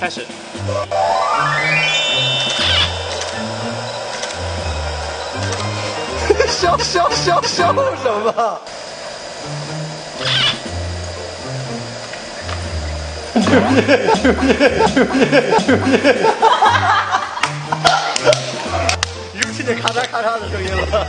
开始。笑笑笑笑什么？你是不是听见咔嚓咔嚓的声音了？